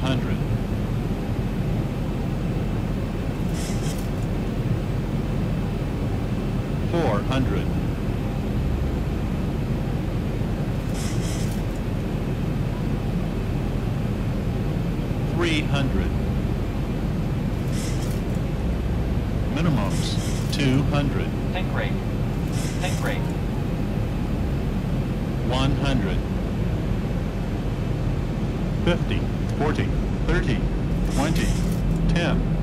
500. Four hundred. Three hundred. Minimums, two hundred. Sink rate. Sink rate. One hundred. Fifty. 40, 30, 20, 10.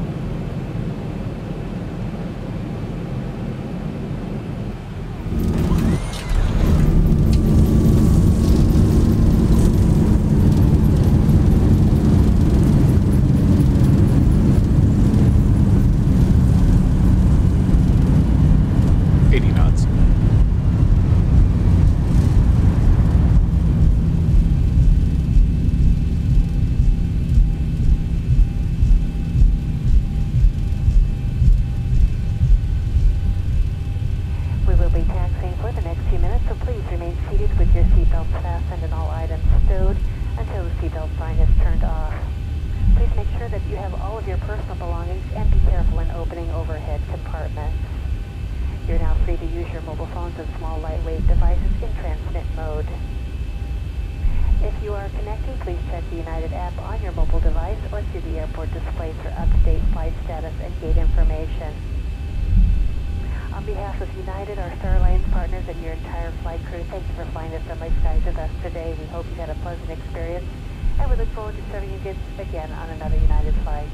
Have all of your personal belongings and be careful when opening overhead compartments. You're now free to use your mobile phones and small lightweight devices in transmit mode. If you are connecting, please check the United app on your mobile device or through the airport displays for up-to-date flight status and gate information. On behalf of United, our Star Alliance partners, and your entire flight crew, thank you for flying the Sunlight Skies with us today. We hope you had a pleasant experience, and we look forward to serving you again on another United flight.